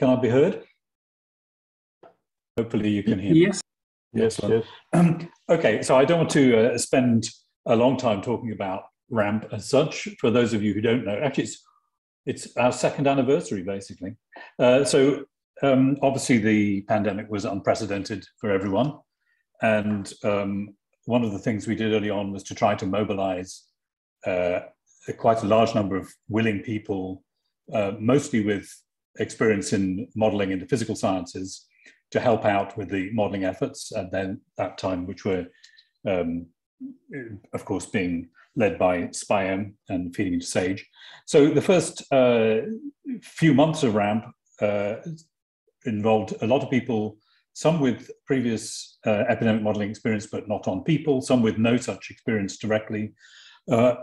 can I be heard? Hopefully you can hear me. Yes. Yes. yes. Um, okay, so I don't want to uh, spend a long time talking about RAMP as such. For those of you who don't know, actually, it's it's our second anniversary basically. Uh, so um, obviously the pandemic was unprecedented for everyone, and um, one of the things we did early on was to try to mobilize uh, quite a large number of willing people, uh, mostly with experience in modeling in the physical sciences, to help out with the modeling efforts at then that time, which were, um, of course, being led by SPI-M and feeding into SAGE. So the first uh, few months of RAMP uh, involved a lot of people, some with previous uh, epidemic modeling experience, but not on people, some with no such experience directly, uh,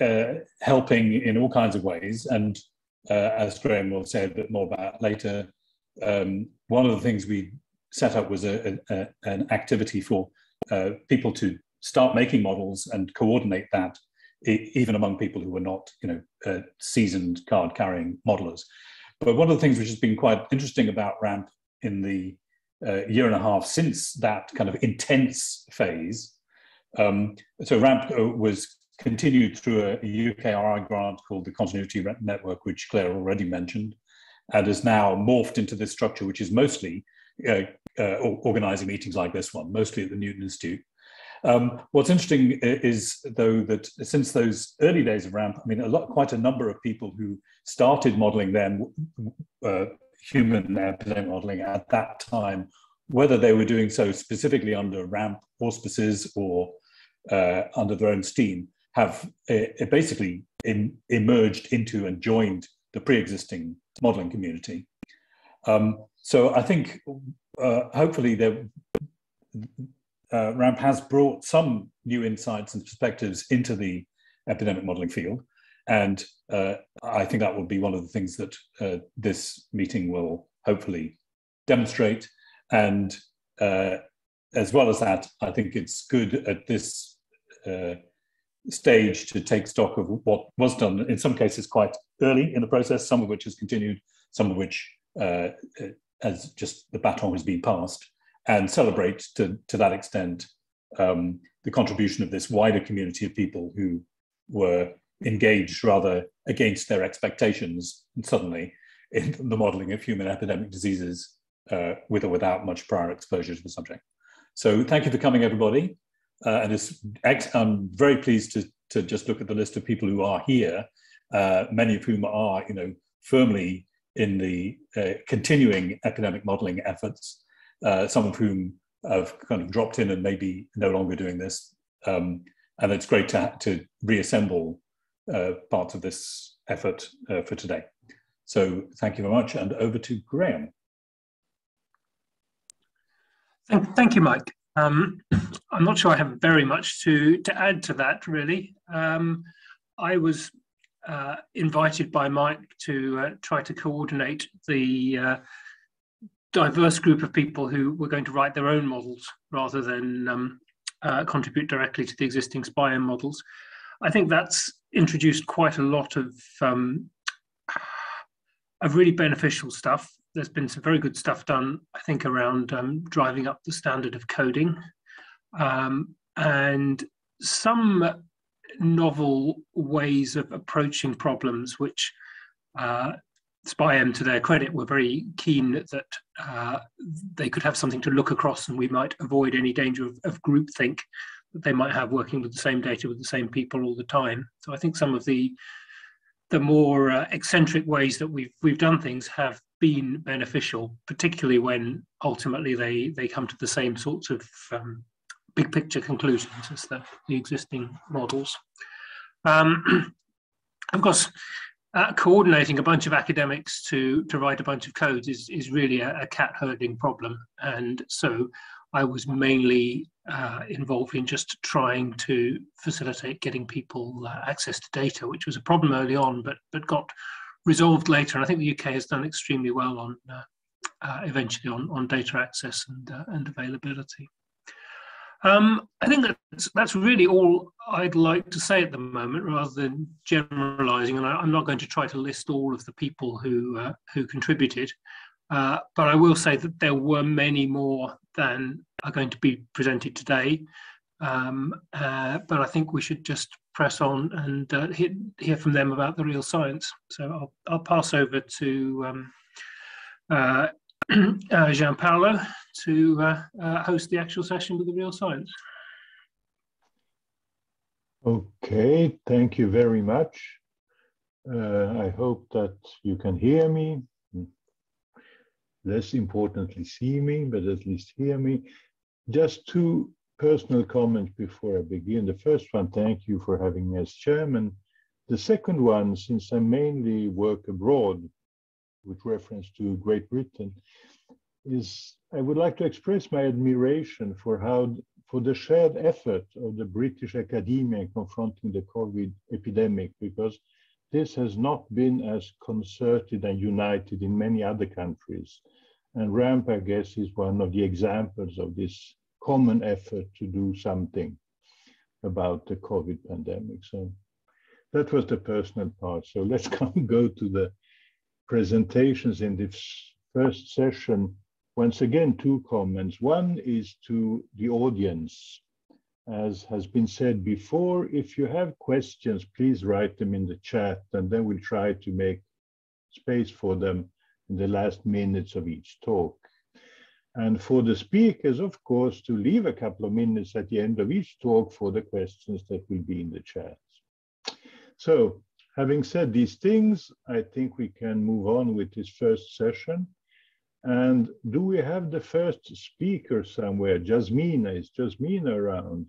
uh, helping in all kinds of ways. And uh, as Graham will say a bit more about later, um, one of the things we set up was a, a, an activity for uh, people to start making models and coordinate that even among people who were not you know uh, seasoned card carrying modelers. But one of the things which has been quite interesting about ramp in the uh, year and a half since that kind of intense phase um, so ramp uh, was continued through a UKRI grant called the continuity network which claire already mentioned and has now morphed into this structure, which is mostly uh, uh, organizing meetings like this one, mostly at the Newton Institute. Um, what's interesting is, though, that since those early days of RAMP, I mean, a lot, quite a number of people who started modeling then uh, human epidemic modeling at that time, whether they were doing so specifically under RAMP auspices or uh, under their own steam, have uh, basically in, emerged into and joined the pre-existing modeling community. Um, so I think uh, hopefully the uh, RAMP has brought some new insights and perspectives into the epidemic modeling field. And uh, I think that will be one of the things that uh, this meeting will hopefully demonstrate. And uh, as well as that, I think it's good at this uh, stage to take stock of what was done, in some cases quite early in the process, some of which has continued, some of which uh, as just the baton has been passed, and celebrate to, to that extent um, the contribution of this wider community of people who were engaged rather against their expectations suddenly in the modeling of human epidemic diseases uh, with or without much prior exposure to the subject. So thank you for coming, everybody. Uh, and it's I'm very pleased to, to just look at the list of people who are here, uh, many of whom are, you know, firmly in the uh, continuing epidemic modeling efforts, uh, some of whom have kind of dropped in and maybe no longer doing this. Um, and it's great to, to reassemble uh, parts of this effort uh, for today. So thank you very much, and over to Graham. Thank you, Mike. Um, I'm not sure I have very much to, to add to that, really. Um, I was uh, invited by Mike to uh, try to coordinate the uh, diverse group of people who were going to write their own models rather than um, uh, contribute directly to the existing SPI-M models. I think that's introduced quite a lot of um, of really beneficial stuff there's been some very good stuff done, I think, around um, driving up the standard of coding um, and some novel ways of approaching problems, which uh, SPI-M, to their credit, were very keen that uh, they could have something to look across and we might avoid any danger of, of groupthink that they might have working with the same data with the same people all the time. So I think some of the the more uh, eccentric ways that we've we've done things have been beneficial, particularly when ultimately they they come to the same sorts of um, big picture conclusions as the, the existing models. Um, of course, uh, coordinating a bunch of academics to to write a bunch of codes is is really a, a cat herding problem, and so I was mainly uh, involved in just trying to facilitate getting people uh, access to data, which was a problem early on, but but got resolved later. And I think the UK has done extremely well on uh, uh, eventually on, on data access and uh, and availability. Um, I think that's, that's really all I'd like to say at the moment, rather than generalising. And I, am not going to try to list all of the people who uh, who contributed. Uh, but I will say that there were many more than are going to be presented today. Um, uh, but I think we should just press on and uh, hear, hear, from them about the real science. So I'll, I'll pass over to um, uh, uh Gianpaolo to uh, uh, host the actual session with the real science. Okay, thank you very much. I hope that you can hear me. Less importantly, see me, but at least hear me. Just two personal comments before I begin. The first one, thank you for having me as chairman. The second one, since I mainly work abroad, with reference to Great Britain, is I would like to express my admiration for how for the shared effort of the British academia confronting the COVID epidemic, because this has not been as concerted and united in many other countries. And RAMP, I guess, is one of the examples of this common effort to do something about the COVID pandemic. So that was the personal part. So let's come go to the presentations in this first session. Once again, two comments. One is to the audience. As has been said before, if you have questions, please write them in the chat and then we'll try to make space for them in the last minutes of each talk. And for the speakers, of course, to leave a couple of minutes at the end of each talk for the questions that will be in the chat. So having said these things, I think we can move on with this first session. And do we have the first speaker somewhere? Jasmina, is Jasmina around?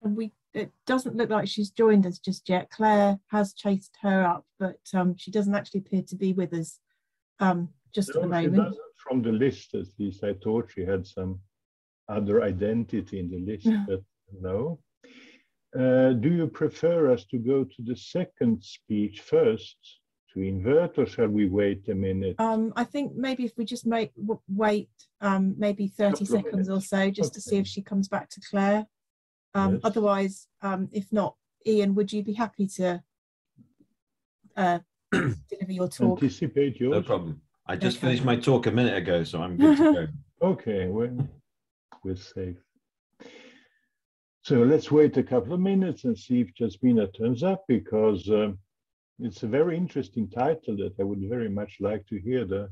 We it doesn't look like she's joined us just yet. Claire has chased her up, but um, she doesn't actually appear to be with us um, just no, at the moment from the list, at least I thought she had some other identity in the list, but no. Uh, do you prefer us to go to the second speech first to invert, or shall we wait a minute? Um, I think maybe if we just make wait um, maybe 30 seconds or so, just okay. to see if she comes back to Claire. Um, yes. Otherwise, um, if not, Ian, would you be happy to uh, deliver your talk? Anticipate yours. No problem. I just okay. finished my talk a minute ago, so I'm good to go. okay, we're, we're safe. So let's wait a couple of minutes and see if Jasmina turns up because uh, it's a very interesting title that I would very much like to hear the.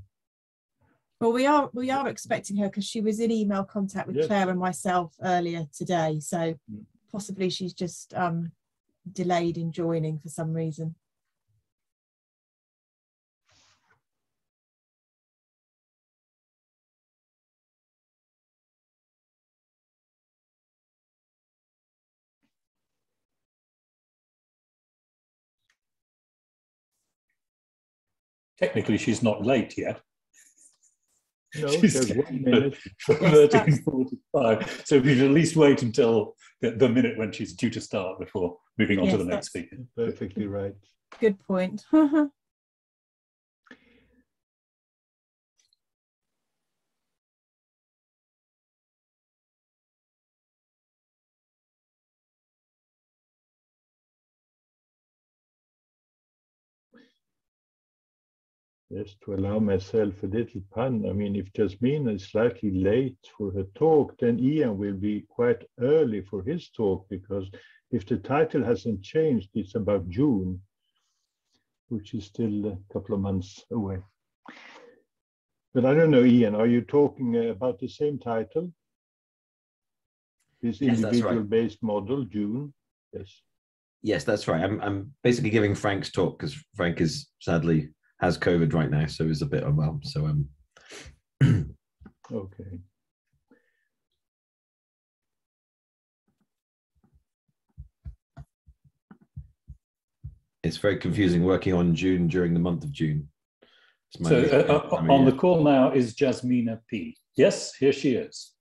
Well, we are we are expecting her because she was in email contact with yes. Claire and myself earlier today. So mm. possibly she's just um, delayed in joining for some reason. Technically she's not late yet. No, she's one minute. For, yes, 1345. So we should at least wait until the, the, minute when she's due to start before moving on yes, to the next speaker. Perfectly right. Good point. Just to allow myself a little pun, I mean, if Jasmine is slightly late for her talk, then Ian will be quite early for his talk because if the title hasn't changed, it's about June, which is still a couple of months away. But I don't know, Ian, are you talking about the same title? This yes, individual-based right. model, June? Yes. Yes, that's right. I'm, I'm basically giving Frank's talk because Frank is sadly has COVID right now, so he's a bit unwell. So um. okay. It's very confusing working on June during the month of June. So uh, uh on the call now is Jasmina P. Yes, here she is.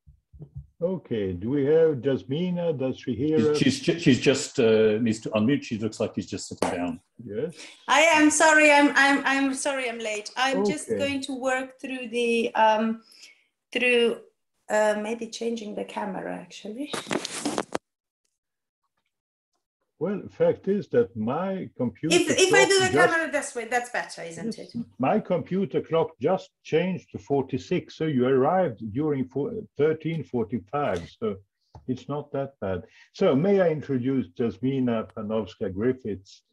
Okay, do we have Jasmina? Does she hear us? She's, she's just uh, needs to unmute. She looks like she's just sitting down. Yes. I am sorry. I'm I'm I'm sorry. I'm late. I'm okay. just going to work through the um through uh, maybe changing the camera actually. Well, the fact is that my computer. If, if I do the just, camera this way, that's better, isn't yes, it? My computer clock just changed to 46. So you arrived during 1345. So it's not that bad. So may I introduce Jasmina Panovska Griffiths?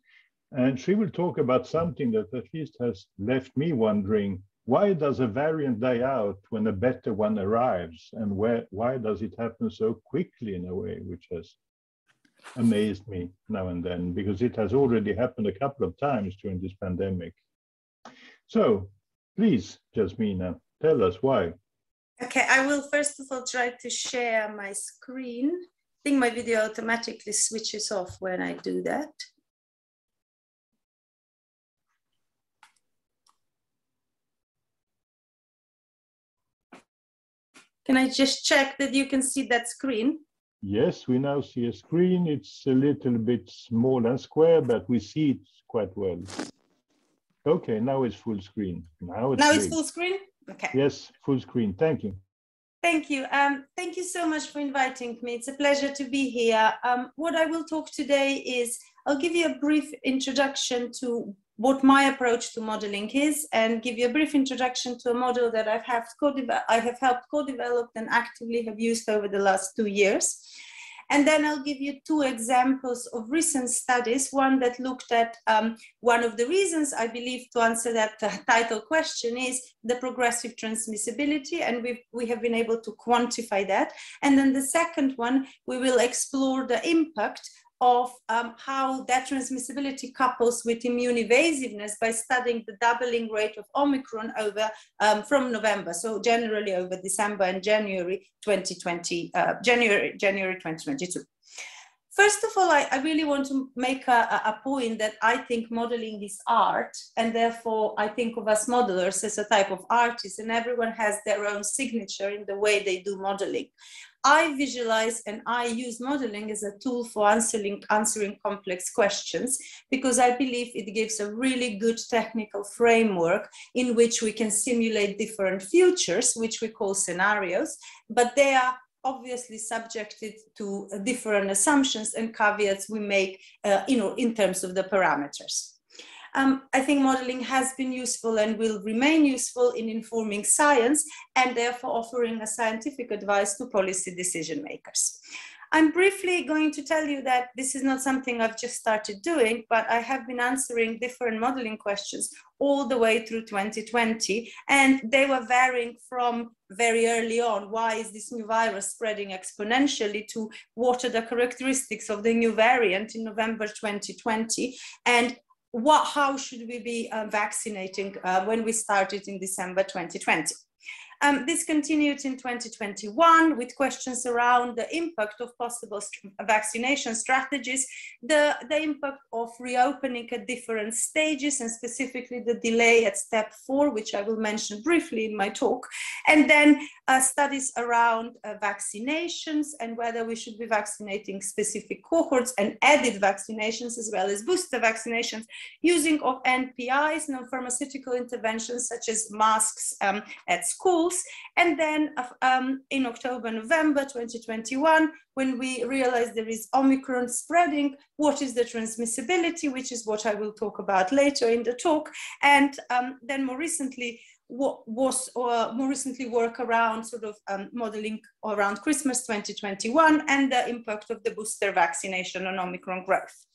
And she will talk about something that at least has left me wondering why does a variant die out when a better one arrives? And where, why does it happen so quickly in a way, which has amazed me now and then because it has already happened a couple of times during this pandemic. So please, Jasmina, tell us why. Okay, I will first of all try to share my screen. I think my video automatically switches off when I do that. Can I just check that you can see that screen? Yes, we now see a screen. It's a little bit small and square, but we see it quite well. Okay, now it's full screen. Now it's, now it's full screen? Okay. Yes, full screen. Thank you. Thank you. Um, thank you so much for inviting me. It's a pleasure to be here. Um, what I will talk today is I'll give you a brief introduction to what my approach to modeling is and give you a brief introduction to a model that I've have I have helped co-develop and actively have used over the last two years. And then I'll give you two examples of recent studies, one that looked at um, one of the reasons I believe to answer that title question is the progressive transmissibility, and we've, we have been able to quantify that. And then the second one, we will explore the impact of um, how that transmissibility couples with immune evasiveness by studying the doubling rate of Omicron over um, from November, so generally over December and January 2020, uh, January, January 2022. First of all, I, I really want to make a, a, point that I think modeling is art, and therefore I think of us modelers as a type of artist, and everyone has their own signature in the way they do modeling. I visualize and I use modeling as a tool for answering, answering complex questions because I believe it gives a really good technical framework in which we can simulate different futures, which we call scenarios, but they are obviously subjected to different assumptions and caveats we make uh, you know, in terms of the parameters. Um, I think modeling has been useful and will remain useful in informing science and therefore offering a scientific advice to policy decision makers. I'm briefly going to tell you that this is not something I've just started doing, but I have been answering different modeling questions all the way through 2020. And they were varying from very early on. Why is this new virus spreading exponentially to what are the characteristics of the new variant in November 2020? And what, how should we be uh, vaccinating uh, when we started in December 2020? Um, this continued in 2021 with questions around the impact of possible st vaccination strategies, the, the impact of reopening at different stages, and specifically the delay at step four, which I will mention briefly in my talk, and then uh, studies around uh, vaccinations and whether we should be vaccinating specific cohorts and added vaccinations as well as booster vaccinations using of NPIs, non-pharmaceutical interventions such as masks um, at schools, and then um, in October, November 2021, when we realized there is Omicron spreading, what is the transmissibility, which is what I will talk about later in the talk. And um, then more recently, was uh, more recently work around sort of um, modeling around Christmas 2021 and the impact of the booster vaccination on Omicron growth.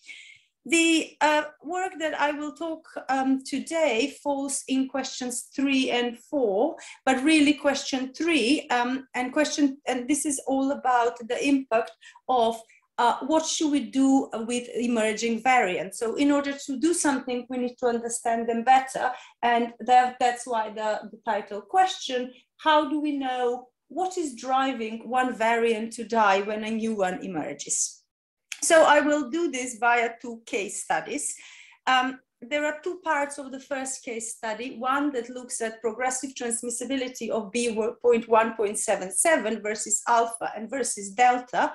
The uh, work that I will talk um, today falls in questions three and four, but really question three um, and question, and this is all about the impact of uh, what should we do with emerging variants? So in order to do something, we need to understand them better. And that, that's why the, the title question, how do we know what is driving one variant to die when a new one emerges? So I will do this via two case studies. Um, there are two parts of the first case study, one that looks at progressive transmissibility of B.1.77 versus alpha and versus delta.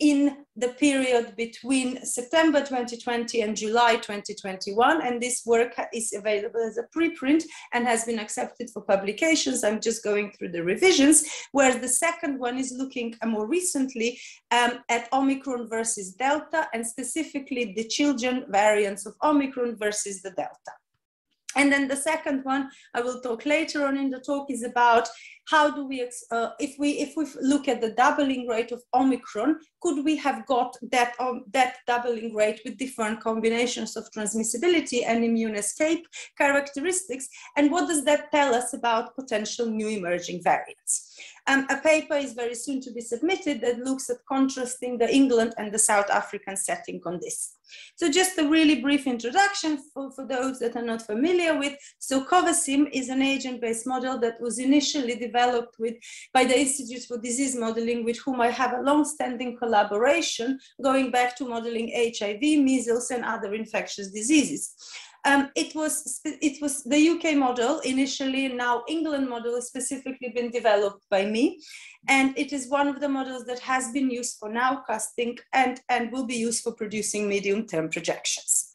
In the period between September 2020 and July 2021. And this work is available as a preprint and has been accepted for publications. I'm just going through the revisions, where the second one is looking more recently um, at Omicron versus Delta, and specifically the children variants of Omicron versus the Delta. And then the second one I will talk later on in the talk is about how do we, uh, if we if we look at the doubling rate of Omicron, could we have got that um, that doubling rate with different combinations of transmissibility and immune escape characteristics? And what does that tell us about potential new emerging variants? Um, a paper is very soon to be submitted that looks at contrasting the England and the South African setting on this. So just a really brief introduction for, for those that are not familiar with. So Covasim is an agent-based model that was initially developed with by the Institute for Disease Modeling, with whom I have a long-standing collaboration going back to modeling HIV, measles, and other infectious diseases. Um, it was it was the UK model initially. Now England model has specifically been developed by me, and it is one of the models that has been used for nowcasting and and will be used for producing medium term projections.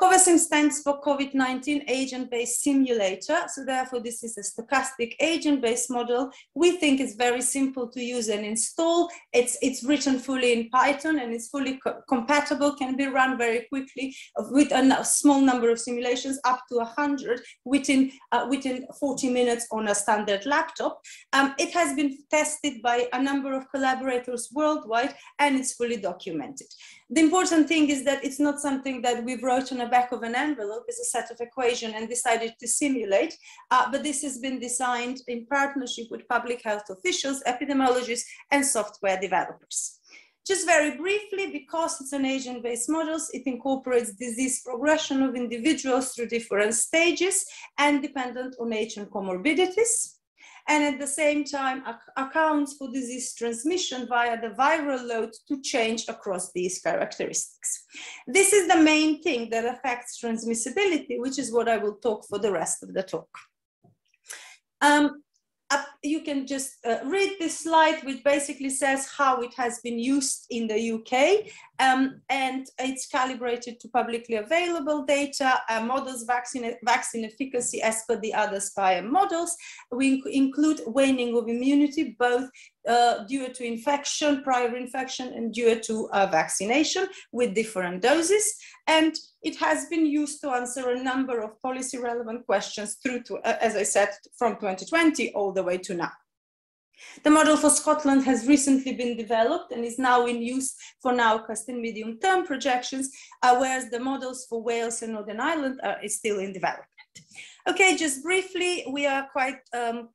Covasim stands for COVID-19 agent-based simulator. So therefore, this is a stochastic agent-based model. We think it's very simple to use and install. It's, it's written fully in Python and it's fully co compatible, can be run very quickly with a small number of simulations, up to 100 within, uh, within 40 minutes on a standard laptop. Um, it has been tested by a number of collaborators worldwide and it's fully documented. The important thing is that it's not something that we wrote on the back of an envelope as a set of equation and decided to simulate, uh, but this has been designed in partnership with public health officials, epidemiologists, and software developers. Just very briefly, because it's an agent-based models, it incorporates disease progression of individuals through different stages and dependent on age and comorbidities and at the same time ac accounts for disease transmission via the viral load to change across these characteristics. This is the main thing that affects transmissibility, which is what I will talk for the rest of the talk. Um, you can just uh, read this slide, which basically says how it has been used in the UK. Um, and it's calibrated to publicly available data, uh, models vaccine, vaccine efficacy as per the other SPI-M models. We include waning of immunity, both uh, due to infection, prior infection, and due to uh, vaccination with different doses. And it has been used to answer a number of policy relevant questions through to, uh, as I said, from 2020 all the way to now. The model for Scotland has recently been developed and is now in use for nowcast and medium term projections, uh, whereas the models for Wales and Northern Ireland are, still in development. Okay, just briefly, we are quite um,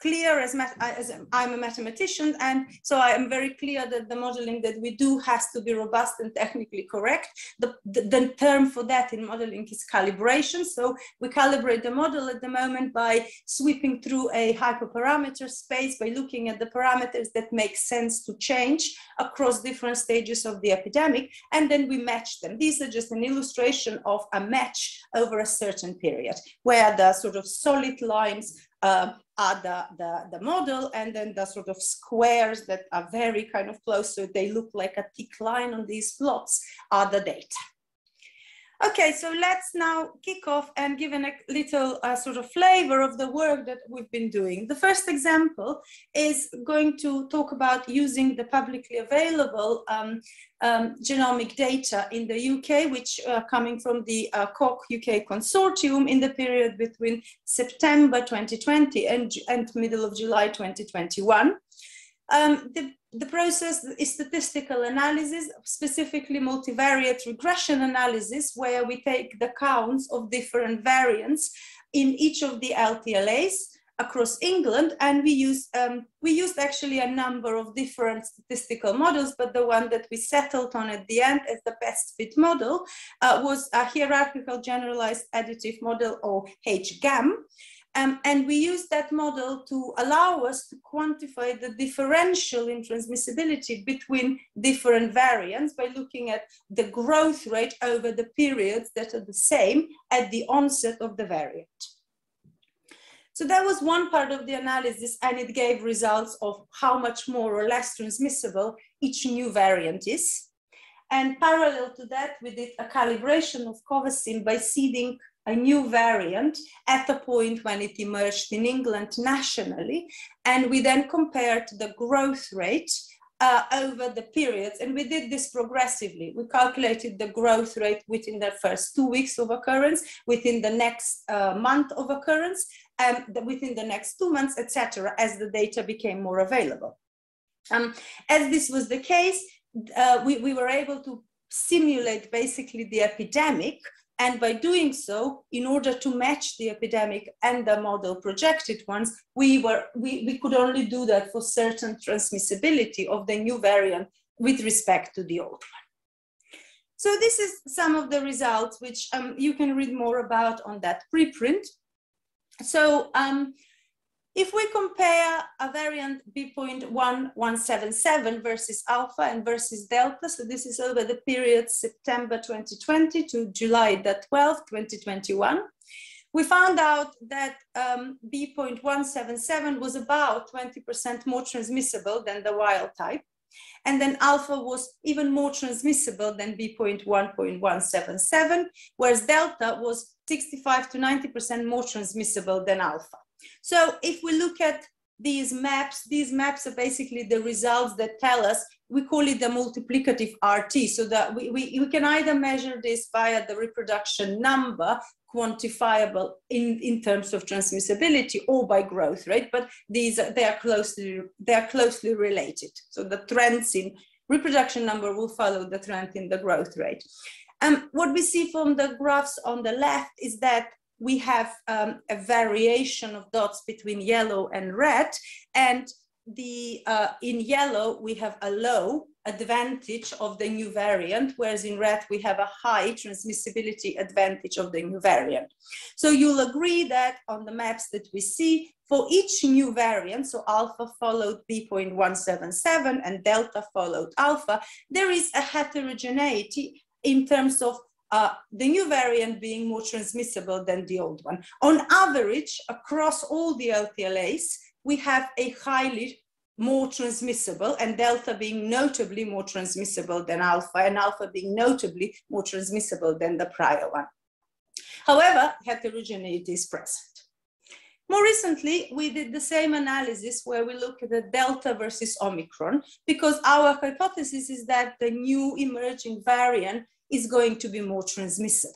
clear as, as, I'm a mathematician, and so I am very clear that the modeling that we do has to be robust and technically correct. The, the, the, term for that in modeling is calibration. So we calibrate the model at the moment by sweeping through a hyperparameter space, by looking at the parameters that make sense to change across different stages of the epidemic, and then we match them. These are just an illustration of a match over a certain period, where the sort of solid lines uh, are the, the, the model and then the sort of squares that are very kind of close so they look like a thick line on these plots are the data. Okay, so let's now kick off and give a little uh, sort of flavor of the work that we've been doing. The first example is going to talk about using the publicly available um, um, genomic data in the UK, which uh, coming from the uh, COG UK consortium in the period between September 2020 and, and middle of July 2021. Um, the, the process is statistical analysis, specifically multivariate regression analysis, where we take the counts of different variants in each of the LTLAs across England, and we use um, we used actually a number of different statistical models, but the one that we settled on at the end as the best fit model uh, was a hierarchical generalized additive model or HGAM. Um, and we use that model to allow us to quantify the differential in transmissibility between different variants by looking at the growth rate over the periods that are the same at the onset of the variant. So that was one part of the analysis and it gave results of how much more or less transmissible each new variant is. And parallel to that, we did a calibration of Covasim by seeding a new variant at the point when it emerged in England nationally. And we then compared the growth rate uh, over the periods. And we did this progressively. We calculated the growth rate within the first two weeks of occurrence, within the next uh, month of occurrence, and within the next two months, etc., as the data became more available. Um, as this was the case, uh, we, we were able to simulate basically the epidemic and by doing so, in order to match the epidemic and the model projected ones, we, were, we, we could only do that for certain transmissibility of the new variant with respect to the old one. So this is some of the results which um, you can read more about on that preprint. So um, if we compare a variant B.1177 versus alpha and versus delta, so this is over the period September 2020 to July the 12th, 2021, we found out that um, B.177 was about 20% more transmissible than the wild type. And then alpha was even more transmissible than B.1.177, whereas delta was 65 to 90% more transmissible than alpha. So if we look at these maps, these maps are basically the results that tell us, we call it the multiplicative RT, so that we, we, we can either measure this via the reproduction number, quantifiable in, in terms of transmissibility or by growth rate, but these they are closely they are closely related. So the trends in reproduction number will follow the trend in the growth rate. And um, what we see from the graphs on the left is that we have um, a variation of dots between yellow and red. And the uh, in yellow, we have a low advantage of the new variant, whereas in red, we have a high transmissibility advantage of the new variant. So you'll agree that on the maps that we see, for each new variant, so alpha followed B.177 and delta followed alpha, there is a heterogeneity in terms of uh, the new variant being more transmissible than the old one. On average, across all the LTLAs, we have a highly more transmissible and delta being notably more transmissible than alpha and alpha being notably more transmissible than the prior one. However, heterogeneity is present. More recently, we did the same analysis where we look at the Delta versus Omicron, because our hypothesis is that the new emerging variant is going to be more transmissible.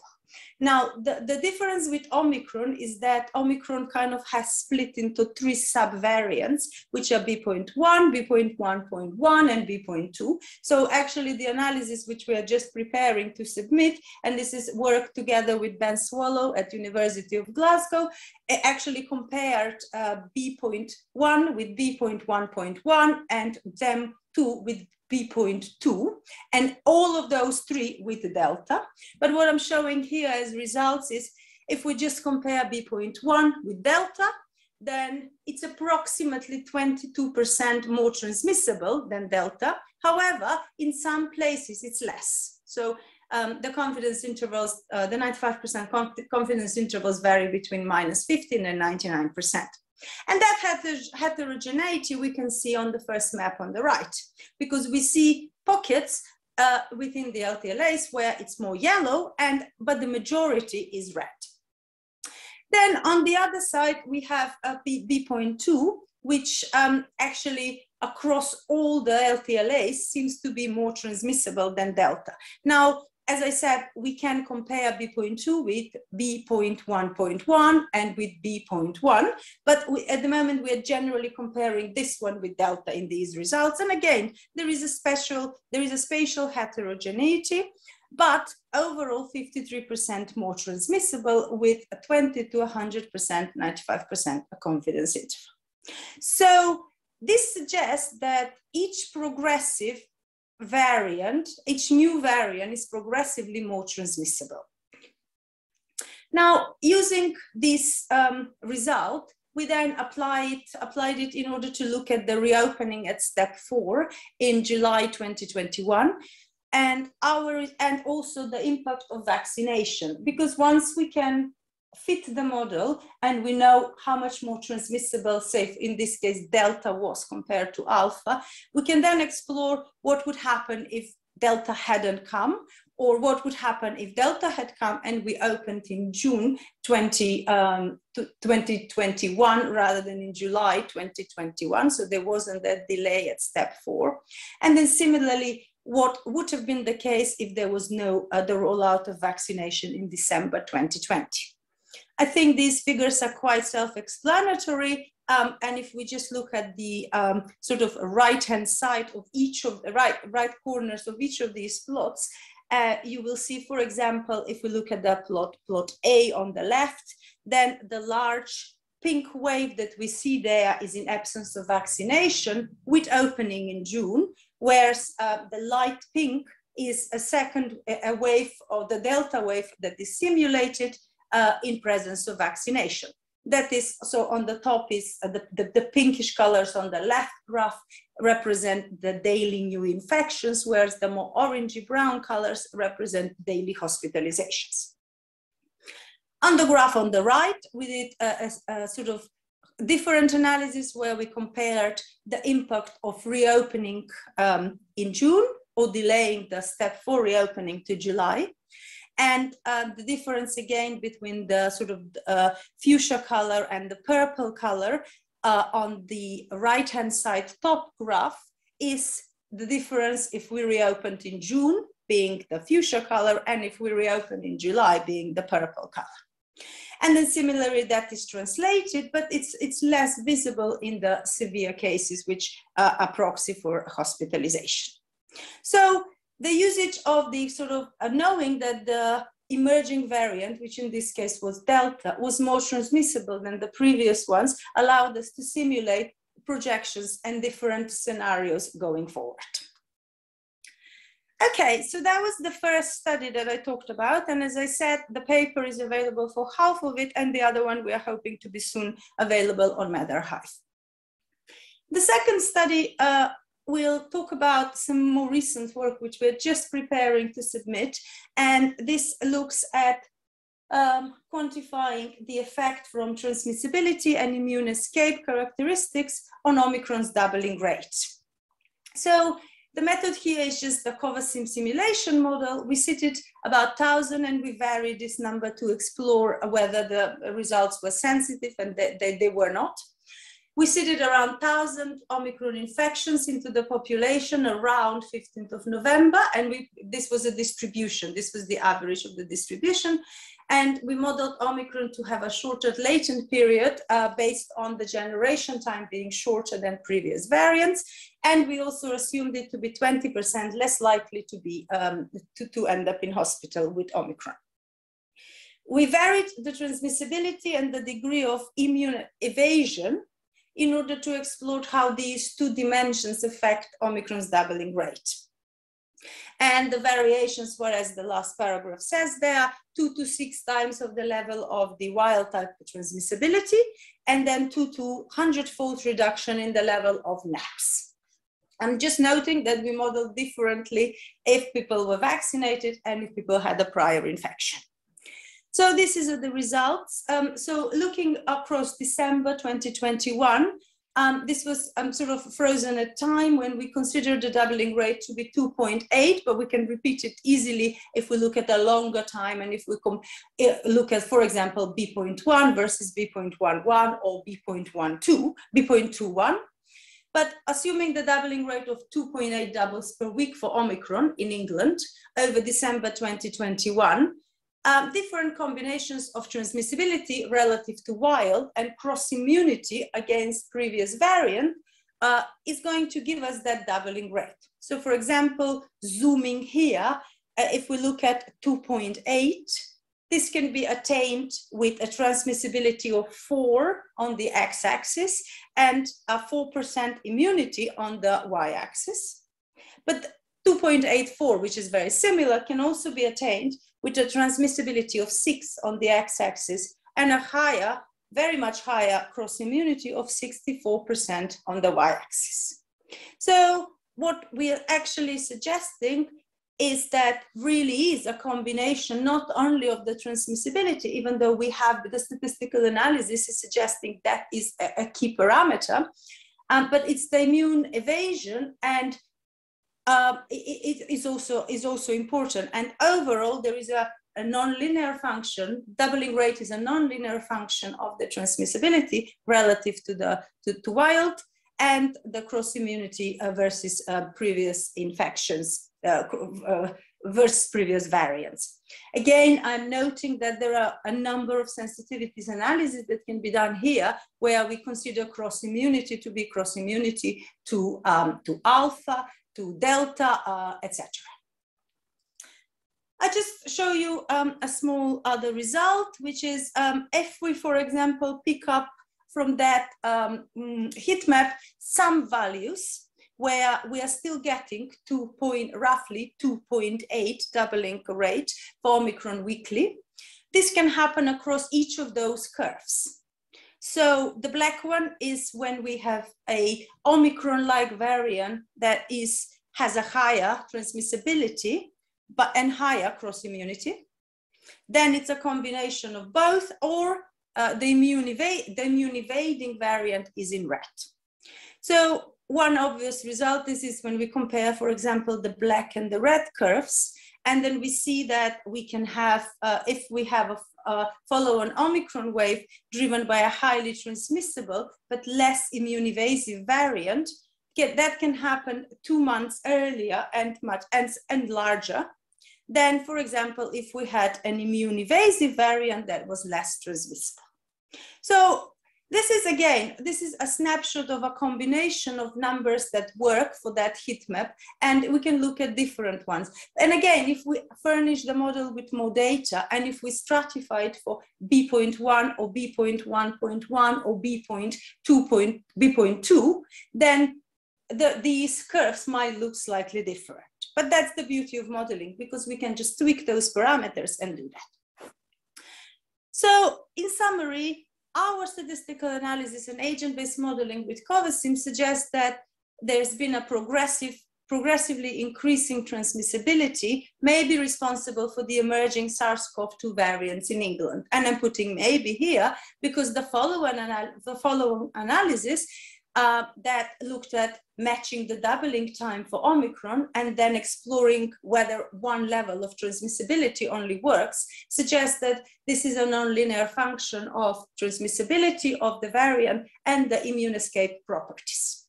Now, the, the difference with Omicron is that Omicron kind of has split into three subvariants, which are B.1, B.1.1, and B.2. So actually the analysis which we are just preparing to submit, and this is work together with Ben Swallow at University of Glasgow, actually compared uh, B.1 with B.1.1 and them 2 with B.2, and all of those three with the delta. But what I'm showing here as results is if we just compare B.1 with delta, then it's approximately 22% more transmissible than delta. However, in some places it's less. So um, the confidence intervals, uh, the 95% confidence intervals vary between minus 15 and 99%. And that heterogeneity we can see on the first map on the right, because we see pockets uh, within the LTLAs where it's more yellow, and but the majority is red. Then on the other side, we have a B, B.2, which um, actually across all the LTLAs seems to be more transmissible than Delta. Now, as I said, we can compare B.2 with B.1.1 and with B.1, but we, at the moment we are generally comparing this one with delta in these results. And again, there is a special, there is a spatial heterogeneity, but overall 53% more transmissible with a 20 to 100%, 95% confidence interval. So this suggests that each progressive variant, each new variant is progressively more transmissible. Now, using this um, result, we then apply it, applied it in order to look at the reopening at step four in July 2021 and our and also the impact of vaccination because once we can fit the model and we know how much more transmissible, safe in this case, Delta was compared to Alpha, we can then explore what would happen if Delta hadn't come or what would happen if Delta had come and we opened in June 20, um, 2021 rather than in July 2021. So there wasn't that delay at step four. And then similarly, what would have been the case if there was no uh, the rollout of vaccination in December 2020. I think these figures are quite self-explanatory. Um, and if we just look at the um, sort of right-hand side of each of the right, right corners of each of these plots, uh, you will see, for example, if we look at the plot, plot A on the left, then the large pink wave that we see there is in absence of vaccination with opening in June, whereas uh, the light pink is a second a wave of the delta wave that is simulated uh, in presence of vaccination. That is, so on the top is uh, the, the, the, pinkish colors on the left graph represent the daily new infections, whereas the more orangey brown colors represent daily hospitalizations. On the graph on the right, we did a, a, a sort of different analysis where we compared the impact of reopening um, in June or delaying the step four reopening to July and uh, the difference again between the sort of uh, fuchsia color and the purple color uh, on the right hand side top graph is the difference if we reopened in June being the fuchsia color and if we reopened in July being the purple color. And then similarly, that is translated, but it's, it's less visible in the severe cases, which uh, are proxy for hospitalization. So the usage of the sort of uh, knowing that the emerging variant, which in this case was Delta, was more transmissible than the previous ones, allowed us to simulate projections and different scenarios going forward. Okay, so that was the first study that I talked about. And as I said, the paper is available for half of it, and the other one we are hoping to be soon available on medRxiv. The second study uh, we'll talk about some more recent work which we're just preparing to submit. And this looks at um, quantifying the effect from transmissibility and immune escape characteristics on Omicron's doubling rate. So the method here is just the COVASIM simulation model. We seated about 1,000 and we varied this number to explore whether the results were sensitive and they, they, they were not. We seeded around 1,000 Omicron infections into the population around 15th of November, and we, this was a distribution. This was the average of the distribution. And we modeled Omicron to have a shorter latent period uh, based on the generation time being shorter than previous variants. And we also assumed it to be 20% less likely to, be, um, to, to end up in hospital with Omicron. We varied the transmissibility and the degree of immune evasion in order to explore how these two dimensions affect Omicron's doubling rate. And the variations were, as the last paragraph says, there two to six times of the level of the wild type transmissibility, and then two to hundred-fold reduction in the level of NAbs. I'm just noting that we modeled differently if people were vaccinated and if people had a prior infection. So this is the results. Um, so looking across December 2021, um, this was um, sort of frozen at time when we considered the doubling rate to be 2.8, but we can repeat it easily if we look at a longer time and if we eh, look at, for example, B.1 versus B.11 or B.12, B.21. But assuming the doubling rate of 2.8 doubles per week for Omicron in England over December 2021, um, different combinations of transmissibility relative to wild and cross immunity against previous variant uh, is going to give us that doubling rate. So for example, zooming here, uh, if we look at 2.8, this can be attained with a transmissibility of four on the x-axis and a 4% immunity on the y-axis. But 2.84, which is very similar, can also be attained with a transmissibility of six on the x-axis and a higher, very much higher cross immunity of 64% on the y-axis. So what we are actually suggesting is that really is a combination not only of the transmissibility, even though we have the statistical analysis is suggesting that is a, key parameter, um, but it's the immune evasion and uh, it, it is also is also important. And overall, there is a, a nonlinear function. Doubling rate is a nonlinear function of the transmissibility relative to the to, to wild and the cross immunity uh, versus uh, previous infections uh, uh, versus previous variants. Again, I'm noting that there are a number of sensitivities analyses that can be done here where we consider cross immunity to be cross immunity to, um, to alpha, to delta, uh, etc. I just show you um, a small other result, which is um, if we, for example, pick up from that um, mm, heat map some values where we are still getting 2 point, roughly 2.8 doubling rate for Omicron weekly. This can happen across each of those curves. So the black one is when we have a Omicron-like variant that is has a higher transmissibility but and higher cross immunity. Then it's a combination of both, or uh, the, immune the immune evading variant is in red. So one obvious result this is when we compare, for example, the black and the red curves, and then we see that we can have, uh, if we have a, a follow an Omicron wave driven by a highly transmissible but less immune evasive variant, get, that can happen two months earlier and much and, and larger than, for example, if we had an immune evasive variant that was less transmissible. So this is again, this is a snapshot of a combination of numbers that work for that heat map, and we can look at different ones. And again, if we furnish the model with more data, and if we stratify it for B.1 or B.1.1 or B.2, B.2, then the, these curves might look slightly different. But that's the beauty of modeling because we can just tweak those parameters and do that. So in summary, our statistical analysis and agent-based modeling with Covasim suggests that there's been a progressive, progressively increasing transmissibility may be responsible for the emerging SARS-CoV-2 variants in England. And I'm putting maybe here because the following, the following analysis uh, that looked at matching the doubling time for Omicron and then exploring whether one level of transmissibility only works, suggests that this is a nonlinear function of transmissibility of the variant and the immune escape properties.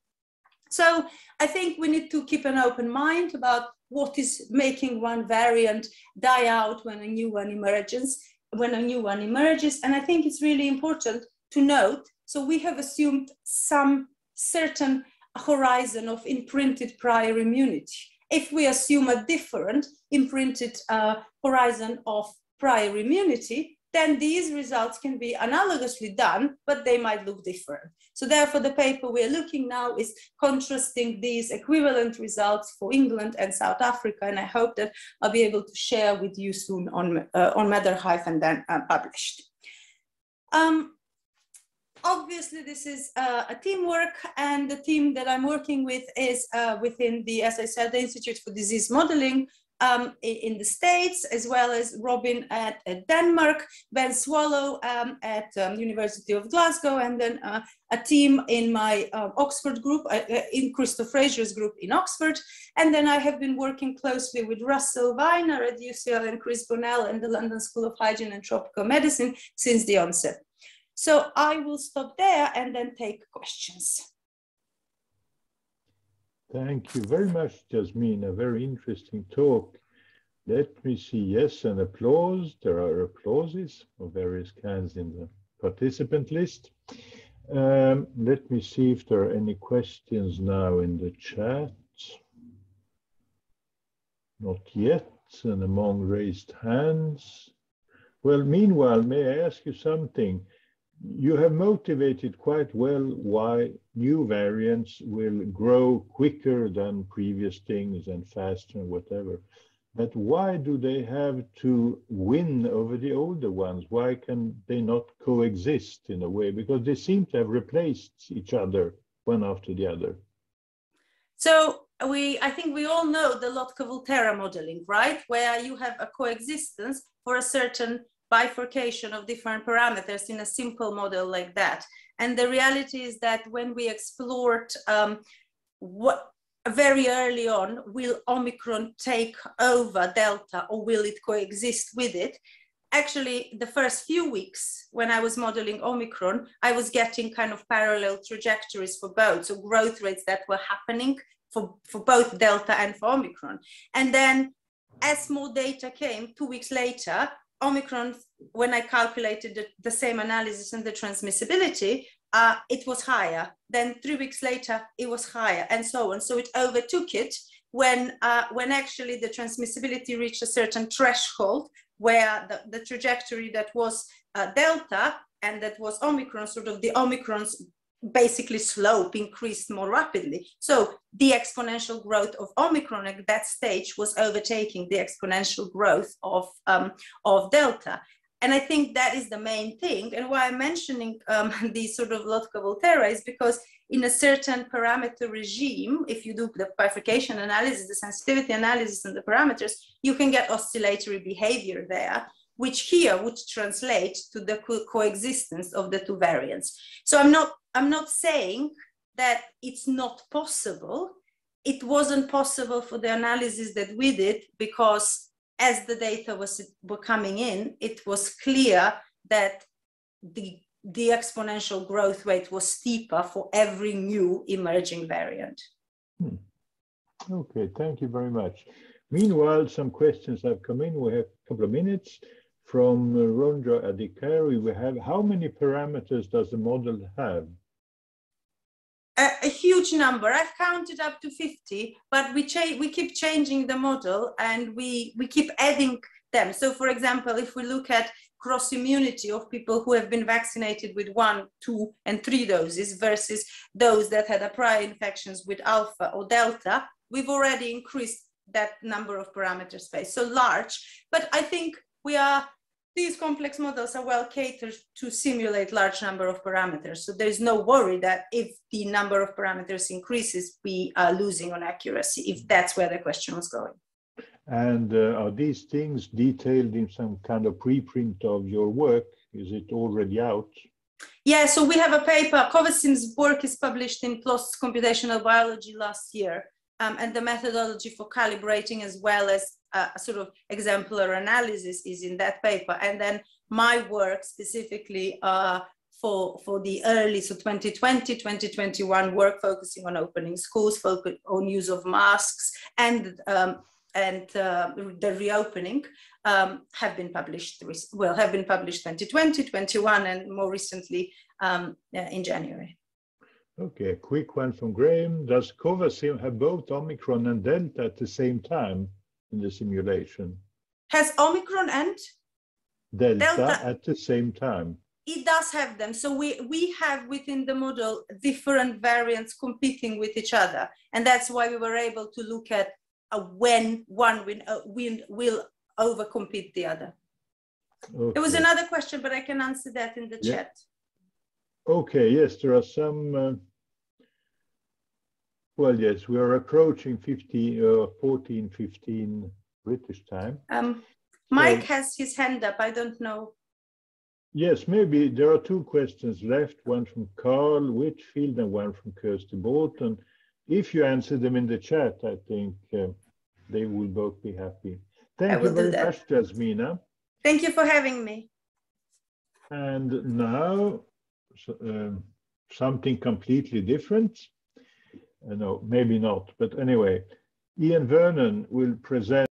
So I think we need to keep an open mind about what is making one variant die out when a new one emerges, when a new one emerges. And I think it's really important to note, so we have assumed some certain horizon of imprinted prior immunity. If we assume a different imprinted uh, horizon of prior immunity, then these results can be analogously done, but they might look different. So therefore, the paper we're looking now is contrasting these equivalent results for England and South Africa, and I hope that I'll be able to share with you soon on, uh, on medRxiv and then uh, published. Um, obviously this is uh, a teamwork and the team that I'm working with is uh, within the, as I said, the Institute for Disease Modeling um, in the States, as well as Robin at, at Denmark, Ben Swallow um, at um, University of Glasgow, and then uh, a team in my uh, Oxford group, uh, uh, in Christophe Fraser's group in Oxford. And then I have been working closely with Russell Viner at UCL and Chris Bonell in the London School of Hygiene and Tropical Medicine since the onset. So I will stop there and then take questions. Thank you very much, Jasmine. A very interesting talk. Let me see. Yes, and applause. There are applauses of various kinds in the participant list. Um, let me see if there are any questions now in the chat. Not yet, and among raised hands. Well, meanwhile, may I ask you something? You have motivated quite well why new variants will grow quicker than previous things and faster and whatever. But why do they have to win over the older ones? Why can they not coexist in a way? Because they seem to have replaced each other one after the other. So we, I think we all know the Lotka-Volterra modeling, right? Where you have a coexistence for a certain bifurcation of different parameters in a simple model like that. And the reality is that when we explored um, what very early on, will Omicron take over Delta or will it coexist with it? Actually, the first few weeks when I was modeling Omicron, I was getting kind of parallel trajectories for both, so growth rates that were happening for, for both Delta and for Omicron. And then as more data came two weeks later, Omicron, when I calculated the, the same analysis and the transmissibility, uh, it was higher. Then three weeks later, it was higher, and so on. So it overtook it when, uh, when actually the transmissibility reached a certain threshold where the, the trajectory that was uh, Delta and that was Omicron, sort of the Omicron's basically slope increased more rapidly. So the exponential growth of Omicron at that stage was overtaking the exponential growth of, um, of Delta. And I think that is the main thing. And why I'm mentioning um, the sort of Lotka-Volterra is because in a certain parameter regime, if you do the bifurcation analysis, the sensitivity analysis and the parameters, you can get oscillatory behavior there, which here would translate to the co coexistence of the two variants. So I'm not, I'm not saying that it's not possible. It wasn't possible for the analysis that we did because as the data was were coming in, it was clear that the the exponential growth rate was steeper for every new emerging variant. Hmm. Okay, thank you very much. Meanwhile, some questions have come in. We have a couple of minutes. From Ronja Adhikari. we have how many parameters does the model have? A, a, huge number. I've counted up to 50, but we, cha- we keep changing the model and we, we keep adding them. So for example, if we look at cross immunity of people who have been vaccinated with one, two, and three doses versus those that had a prior infections with alpha or delta, we've already increased that number of parameter space. So large, but I think we are these complex models are well catered to simulate large number of parameters. So there's no worry that if the number of parameters increases, we are losing on accuracy, if that's where the question was going. And uh, are these things detailed in some kind of preprint of your work? Is it already out? Yeah, so we have a paper, Covasim's work is published in PLOS Computational Biology last year. Um, and the methodology for calibrating as well as a sort of exemplar analysis is in that paper. And then my work specifically uh, for, for the early, so 2020, 2021 work focusing on opening schools, focus on use of masks and, um, and uh, the reopening um, have been published, well, have been published 2020, 21, and more recently um, in January. Okay, a quick one from Graham. Does Covasim have both Omicron and Delta at the same time? In the simulation. Has Omicron and Delta, Delta, at the same time? It does have them. So we, we have within the model different variants competing with each other. And that's why we were able to look at uh, when one will, uh, will, will overcompete the other. Okay. There was another question, but I can answer that in the yeah. chat. Okay, yes, there are some uh, well, yes, we are approaching 15, uh, 14, 15 British time. Um, Mike so, has his hand up. I don't know. Yes, maybe there are two questions left, one from Carl Whitfield and one from Kirsty Bolton. If you answer them in the chat, I think uh, they will both be happy. Thank you very much, Jasmina. Thank you for having me. And now, um, something completely different. Uh, no, maybe not. But anyway, Ian Vernon will present